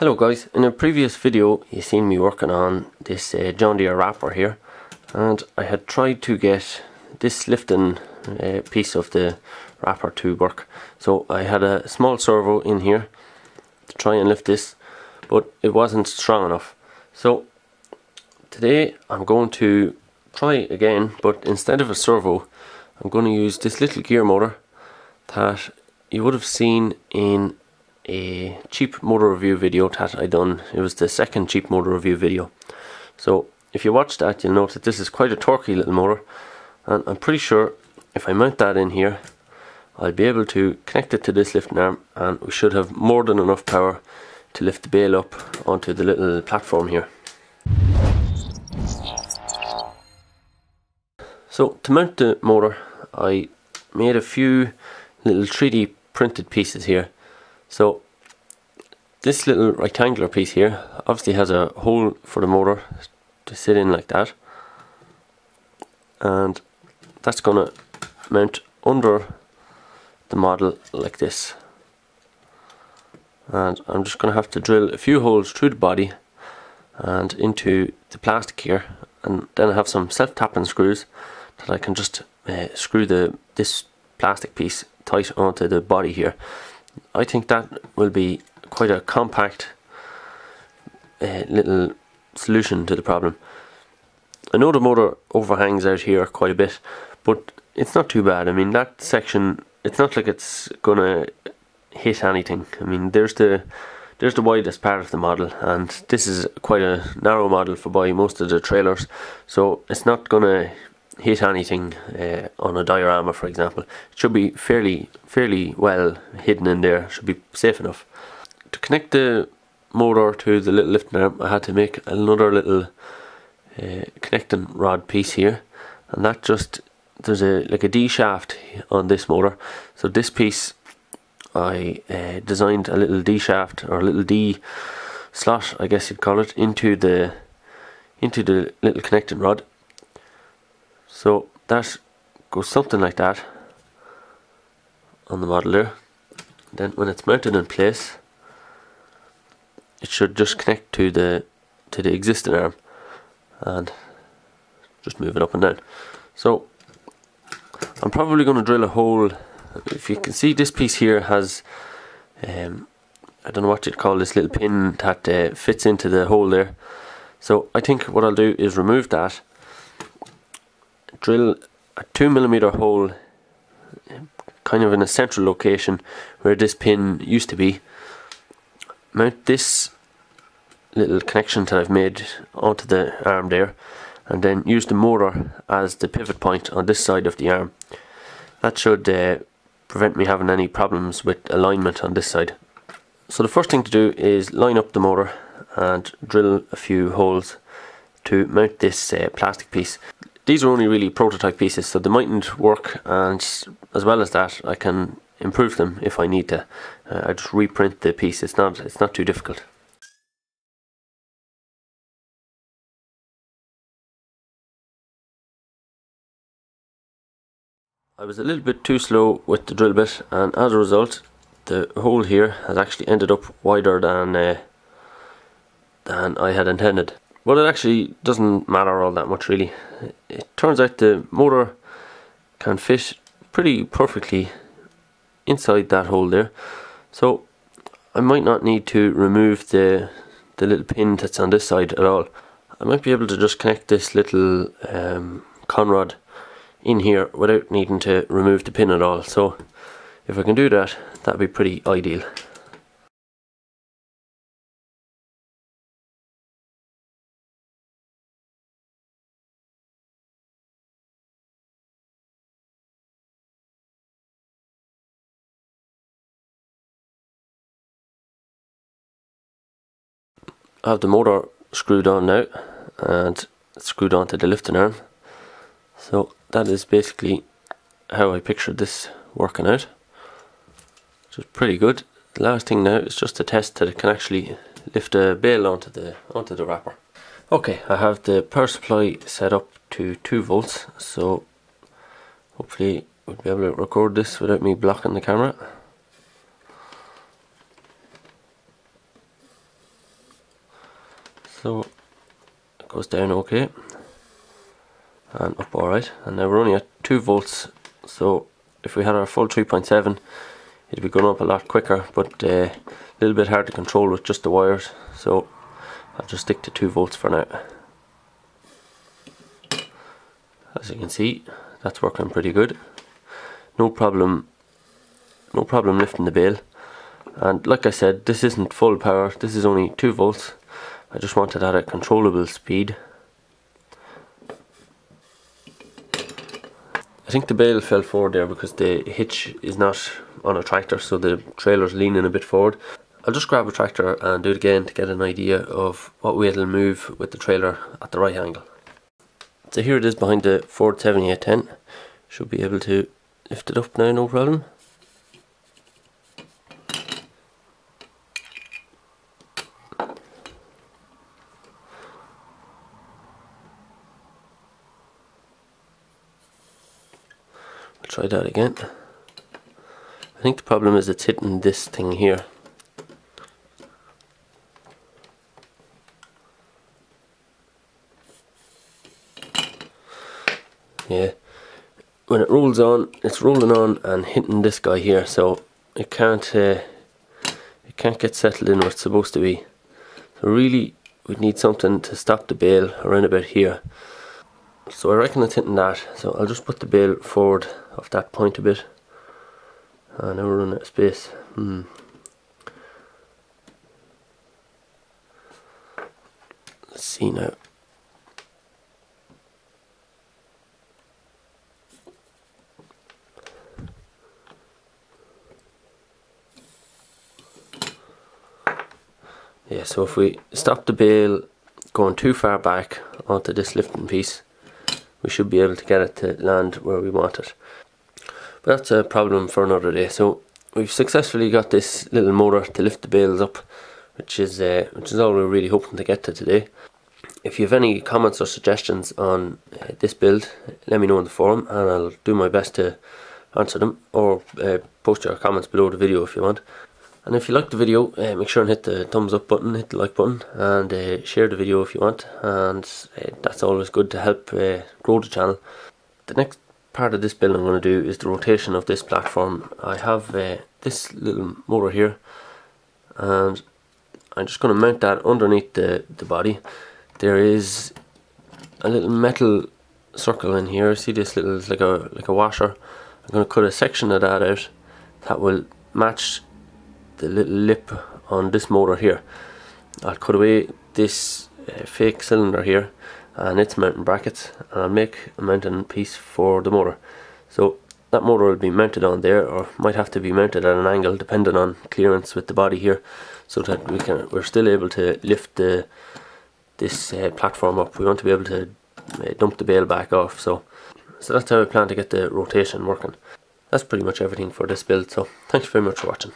Hello guys, in a previous video you seen me working on this uh, John Deere wrapper here and I had tried to get this lifting uh, piece of the wrapper to work. So I had a small servo in here to try and lift this but it wasn't strong enough. So today I'm going to try again but instead of a servo I'm going to use this little gear motor that you would have seen in a cheap motor review video that I done. It was the second cheap motor review video. So if you watch that you'll note that this is quite a torquey little motor and I'm pretty sure if I mount that in here I'll be able to connect it to this lifting arm and we should have more than enough power to lift the bale up onto the little platform here. So to mount the motor I made a few little 3D printed pieces here so this little rectangular piece here obviously has a hole for the motor to sit in like that. And that's gonna mount under the model like this. And I'm just gonna have to drill a few holes through the body and into the plastic here. And then I have some self-tapping screws that I can just uh, screw the this plastic piece tight onto the body here I think that will be quite a compact uh, little solution to the problem. I know the motor overhangs out here quite a bit, but it's not too bad. I mean, that section, it's not like it's gonna hit anything. I mean, there's the there's the widest part of the model, and this is quite a narrow model for by most of the trailers, so it's not gonna hit anything uh, on a diorama, for example. It should be fairly fairly well hidden in there. Should be safe enough. To connect the motor to the little lifting arm, I had to make another little uh, connecting rod piece here, and that just there's a like a D shaft on this motor. So this piece, I uh, designed a little D shaft or a little D slot, I guess you'd call it, into the into the little connecting rod so that goes something like that on the model there. Then when it's mounted in place, it should just connect to the to the existing arm and just move it up and down. So I'm probably going to drill a hole. If you can see, this piece here has um, I don't know what you'd call this little pin that uh, fits into the hole there. So I think what I'll do is remove that drill a 2 millimeter hole kind of in a central location where this pin used to be. Mount this little connection that I've made onto the arm there and then use the motor as the pivot point on this side of the arm. That should uh, prevent me having any problems with alignment on this side. So the first thing to do is line up the motor and drill a few holes to mount this uh, plastic piece these are only really prototype pieces, so they mightn't work, and as well as that, I can improve them if I need to. Uh, I just reprint the piece. It's not it's not too difficult. I was a little bit too slow with the drill bit, and as a result, the hole here has actually ended up wider than uh, than I had intended. But it actually doesn't matter all that much really. It turns out the motor can fit pretty perfectly inside that hole there. So I might not need to remove the the little pin that's on this side at all. I might be able to just connect this little um, conrod in here without needing to remove the pin at all. So if I can do that, that'd be pretty ideal. I have the motor screwed on now and screwed onto the lifting arm. So that is basically how I pictured this working out. Which is pretty good. The last thing now is just to test that it can actually lift a bale onto the onto the wrapper. Okay I have the power supply set up to 2 volts so hopefully we'll be able to record this without me blocking the camera So it goes down okay. And up alright and now we're only at 2 volts. So if we had our full 3.7 it'd be going up a lot quicker but uh, a little bit hard to control with just the wires. So I'll just stick to 2 volts for now. As you can see that's working pretty good. No problem no problem lifting the bale. And like I said this isn't full power. This is only 2 volts I just wanted at a controllable speed I think the bale fell forward there because the hitch is not on a tractor so the trailer's leaning a bit forward. I'll just grab a tractor and do it again to get an idea of what way it'll move with the trailer at the right angle. So here it is behind the Ford 7810. Should be able to lift it up now no problem. Try that again. I think the problem is it's hitting this thing here. Yeah, when it rolls on, it's rolling on and hitting this guy here, so it can't uh, it can't get settled in where it's supposed to be. So really, we need something to stop the bale around about here. So I reckon it's hitting that. So I'll just put the bale forward off that point a bit. And now we're running out of space. Hmm. Let's see now. Yeah, so if we stop the bale going too far back onto this lifting piece, we should be able to get it to land where we want it. But that's a problem for another day. So we've successfully got this little motor to lift the bales up, which is uh, which is all we're really hoping to get to today. If you have any comments or suggestions on uh, this build, let me know in the forum and I'll do my best to answer them or uh, post your comments below the video if you want. And if you like the video, uh, make sure and hit the thumbs up button, hit the like button, and uh, share the video if you want. And uh, that's always good to help uh, grow the channel. The next part of this build I'm going to do is the rotation of this platform. I have uh, this little motor here, and I'm just going to mount that underneath the, the body. There is a little metal circle in here. See this little like a like a washer. I'm going to cut a section of that out that will match the little lip on this motor here. I'll cut away this uh, fake cylinder here and its mounting brackets and I'll make a mounting piece for the motor. So that motor will be mounted on there or might have to be mounted at an angle depending on clearance with the body here so that we can we're still able to lift the this uh, platform up. We want to be able to uh, dump the bale back off so so that's how we plan to get the rotation working. That's pretty much everything for this build so thanks very much for watching.